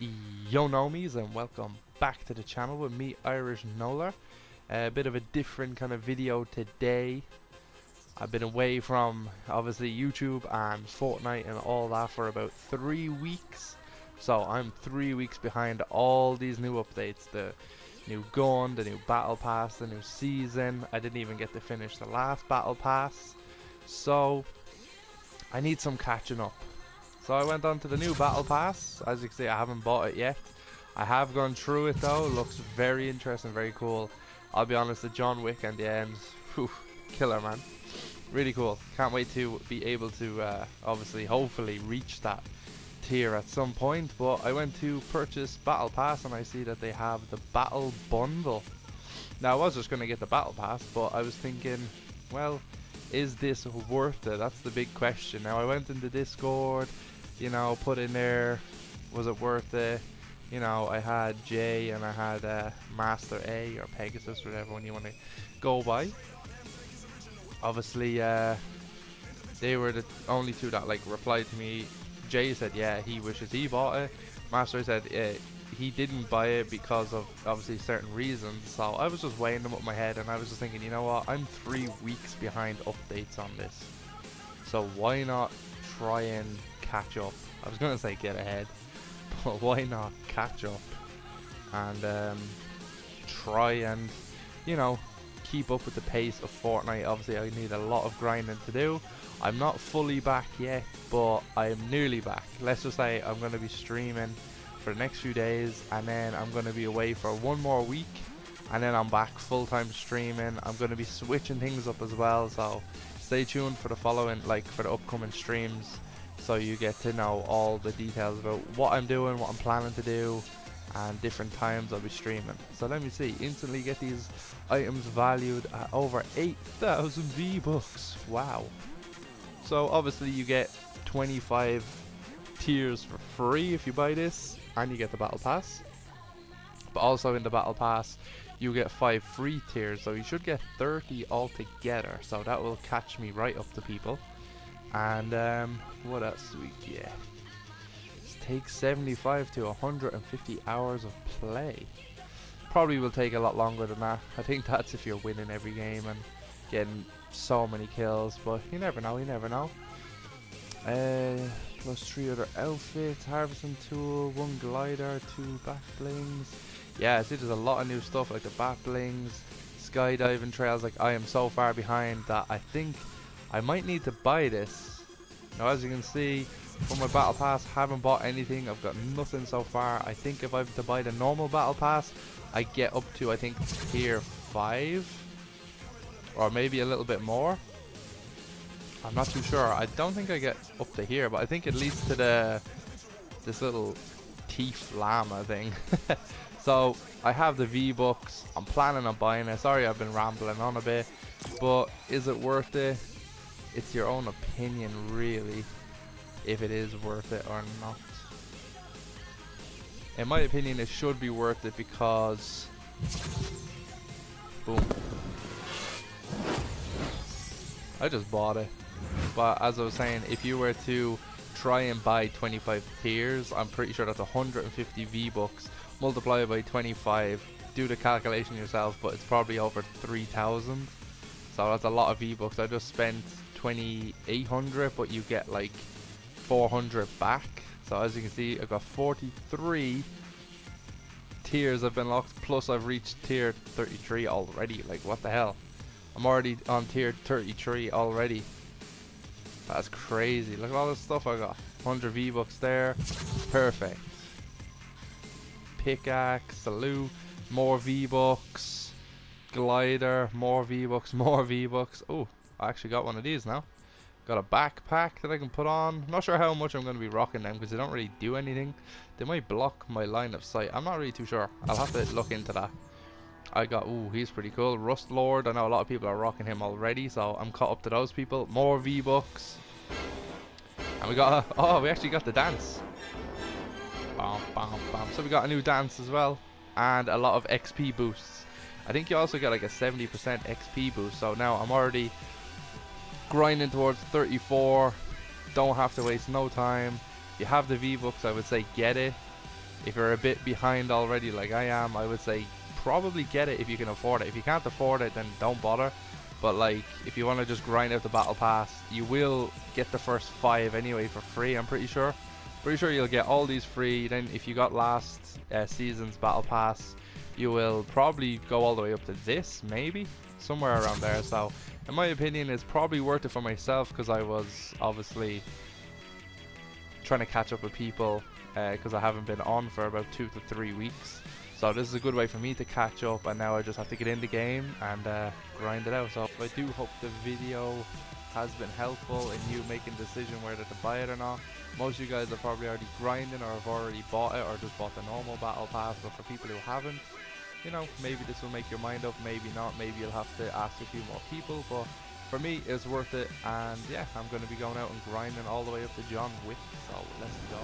Yo Nomies and welcome back to the channel with me Irish Noler. A bit of a different kind of video today. I've been away from obviously YouTube and Fortnite and all that for about three weeks. So I'm three weeks behind all these new updates. The new gun, the new battle pass, the new season. I didn't even get to finish the last battle pass. So I need some catching up. So I went on to the new battle pass. As you can see I haven't bought it yet. I have gone through it though. Looks very interesting, very cool. I'll be honest, the John Wick and the end, whew, killer man. Really cool. Can't wait to be able to uh, obviously hopefully reach that tier at some point. But I went to purchase Battle Pass and I see that they have the Battle Bundle. Now I was just going to get the Battle Pass, but I was thinking, well, is this worth it? That's the big question. Now I went into Discord, you know, put in there, was it worth it? You know, I had J and I had uh, Master A or Pegasus, whatever one you want to go by. Obviously, uh, they were the only two that like replied to me. Jay said, yeah, he wishes he bought it. Master said, yeah, he didn't buy it because of obviously certain reasons. So I was just weighing them up in my head, and I was just thinking, you know what? I'm three weeks behind updates on this, so why not try and catch up? I was gonna say get ahead, but why not catch up and um, try and you know keep up with the pace of Fortnite. Obviously, I need a lot of grinding to do. I'm not fully back yet, but I'm nearly back. Let's just say I'm going to be streaming for the next few days, and then I'm going to be away for one more week, and then I'm back full-time streaming. I'm going to be switching things up as well, so stay tuned for the following, like for the upcoming streams, so you get to know all the details about what I'm doing, what I'm planning to do, and different times I'll be streaming. So let me see, instantly get these items valued at over 8,000 V-Bucks. Wow. So obviously you get 25 tiers for free if you buy this, and you get the battle pass. But also in the battle pass, you get 5 free tiers, so you should get 30 altogether. So that will catch me right up to people. And um, what else do we get? takes 75 to 150 hours of play. Probably will take a lot longer than that. I think that's if you're winning every game and getting so many kills, but you never know, you never know. Uh, plus three other outfits, harvesting tool, one glider, two back blings. Yeah, see there's a lot of new stuff like the back blings, skydiving trails, like I am so far behind that I think I might need to buy this. Now as you can see, from my battle pass haven't bought anything. I've got nothing so far. I think if i have to buy the normal battle pass i get up to i think tier 5 or maybe a little bit more. I'm not too sure. I don't think i get up to here but i think it leads to the this little teeth llama thing. So i have the v-bucks. I'm planning on buying it. Sorry i've been rambling on a bit but is it worth it it's your own opinion really if it is worth it or not. In my opinion, it should be worth it because... Boom. I just bought it. But as I was saying, if you were to try and buy 25 tiers, I'm pretty sure that's 150 V-Bucks. Multiply by 25. Do the calculation yourself, but it's probably over 3,000. So that's a lot of V-Bucks. I just spent 2,800, but you get like 400 back. So as you can see, I've got 43 tiers have been locked, plus I've reached tier 33 already. Like, what the hell? I'm already on tier 33 already. That's crazy. Look at all this stuff I got. 100 V-Bucks there. Perfect. Pickaxe, salute, more V-Bucks. Glider, more V-Bucks, more V-Bucks. Oh, I actually got one of these now. Got a backpack that I can put on. not sure how much I'm going to be rocking them because they don't really do anything. They might block my line of sight. I'm not really too sure. I'll have to look into that. I got, ooh, he's pretty cool. Rust Lord. I know a lot of people are rocking him already, so I'm caught up to those people. More V-Bucks. And we got, a, oh, we actually got the dance. Bam, bam, bam. So we got a new dance as well. And a lot of XP boosts. I think you also get like a 70% XP boost. So now I'm already grinding towards 34 don't have to waste no time you have the V-Bucks I would say get it if you're a bit behind already like I am, I would say probably get it if you can afford it. If you can't afford it, then don't bother. But like, if you want to just grind out the battle pass, you will get the first five anyway for free. I'm pretty sure. Pretty sure you'll get all these free. Then if you got last uh, season's battle pass, you will probably go all the way up to this, maybe somewhere around there. So, in my opinion, it's probably worth it for myself because I was obviously trying to catch up with people because uh, I haven't been on for about two to three weeks. So this is a good way for me to catch up and now I just have to get in the game and uh, grind it out. So I do hope the video has been helpful in you making a decision whether to buy it or not. Most of you guys are probably already grinding or have already bought it or just bought the normal battle pass but for people who haven't, you know, maybe this will make your mind up, maybe not, maybe you'll have to ask a few more people, but for me, it's worth it, and yeah, I'm going to be going out and grinding all the way up to John Wick, so let's go.